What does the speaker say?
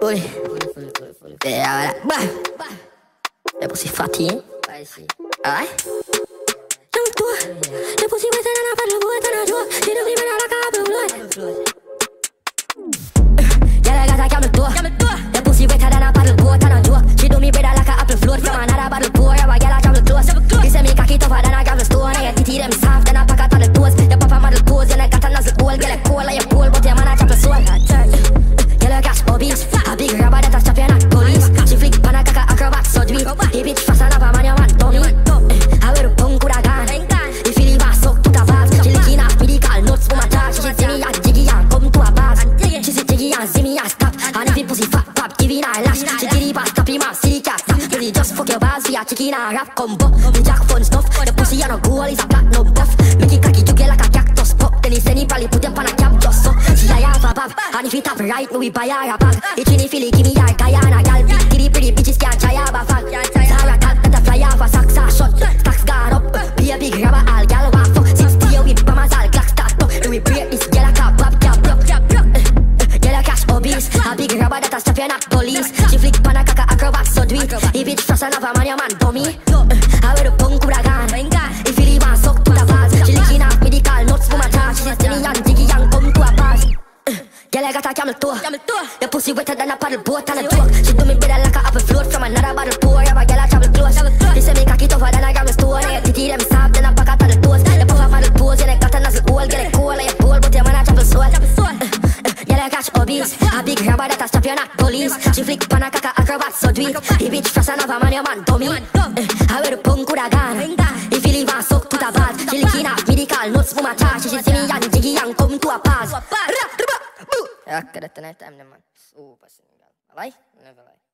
Fully. Yeah, voilà. Bah. Le pussy fatty. Alright? Young boy. Le pussy wetter than a paddle boat than a joke. She don't even know like a blue blood. Yeah, I got a camel door. The pussy wetter than a paddle boat than a joke. She do me better like a apple float from another bottle pour. Yeah, I get a travel close. He say me cocky tougher than a gravel stone. I get titty them soft than a pack of the toes. The papa model pose and I got a nozzle hole. Get a coal like pussy fat pop, giving her lash. She it past stop him and cat stop. Really just fuck your bars for your chicken and rap combo. The jack fun stuff. The pussy on a goal is a platinum buff. Make it cocky, get like a cactus pop. Then he send it probably put them on a cap just so. She a half a bab. And if it tap right, we buy her a bag. It's in the Philly, give rubber that a strap you not police. She flick pan a caca acrobat so do it If and have a man your man dummy I wear the punk a If you leave and suck to the bars She licking off medical nuts for my charge She say me and Jiggy and come to a bars Girl, I got a camel toe. Your pussy wetter than a paddle boat and a joke. She do me better like a apple float from another bottle pour. Yeah, my girl, I travel close. They say me cocky tougher Yeah, like obese. A big rubber that a strap you not police. She flick pan a caca acrobat so do it. The bitch frost and have a man your man dummy. Eh, I wear the punk with a gun. If you leave and suck to the bars, she licking off medical nuts for my charge. She see me and Jiggy and come to a pause. Rakkadetta näitä ämnen man. Super single. Alai? Never lie.